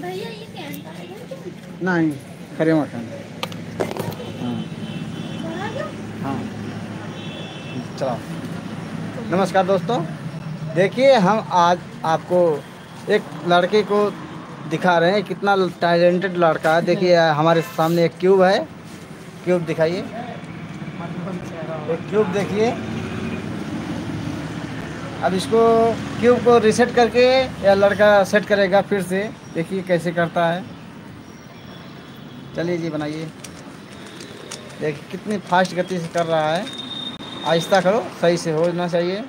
भैया ये कैंटा है नहीं खरे मकान हाँ। हाँ। चलो नमस्कार दोस्तों। देखिए, हम आज आपको एक लड़के को दिखा रहे हैं, कितना टैलेंटेड लड़का है। देखिए, हमारे सामने एक क्यूब है। क्यूब दिखाइए। एक क्यूब देखिए। अब इसको क्यूब को रिसेट करके या लड़का सेट करेगा फिर से। देखिए कैसे करता है। चलिए जी, बनाइए। देखिए कितनी फास्ट गति से कर रहा है। आहिस्ता करो, सही से होना चाहिए।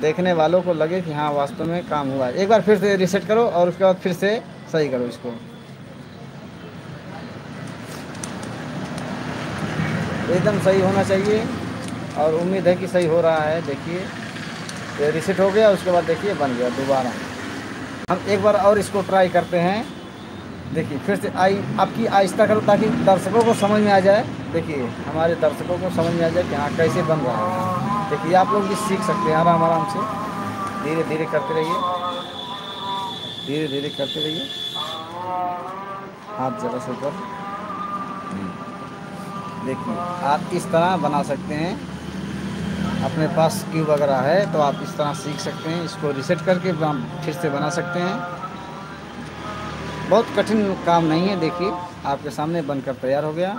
देखने वालों को लगे कि हाँ वास्तव में काम हुआ है। एक बार फिर से रिसेट करो और उसके बाद फिर से सही करो इसको। एकदम सही होना चाहिए। और उम्मीद है कि सही हो रहा है, देखिए। ये रिसेट हो गया, उसके बाद देखिए, बन गया दोबारा। हम एक बार और इसको ट्राई करते हैं। देखिए, फिर से आई, आपकी आहिस्ता करो ताकि दर्शकों को समझ में आ जाए। देखिए, हमारे दर्शकों को समझ में आ जाए कि हाँ कैसे बन रहा है। देखिए, आप लोग भी सीख सकते हैं, आराम आराम से। धीरे धीरे करते रहिए। धीरे धीरे करते रहिए। हाथ ज़रा से ऊपर। देखिए, आप इस तरह बना सकते हैं। अपने पास क्यूब वगैरह है तो आप इस तरह सीख सकते हैं, इसको रिसेट करके फिर से बना सकते हैं। बहुत कठिन काम नहीं है, देखिए, आपके सामने बनकर तैयार हो गया।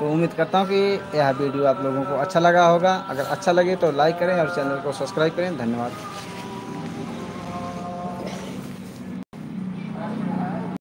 तो उम्मीद करता हूँ कि यह वीडियो आप लोगों को अच्छा लगा होगा। अगर अच्छा लगे तो लाइक करें और चैनल को सब्सक्राइब करें। धन्यवाद।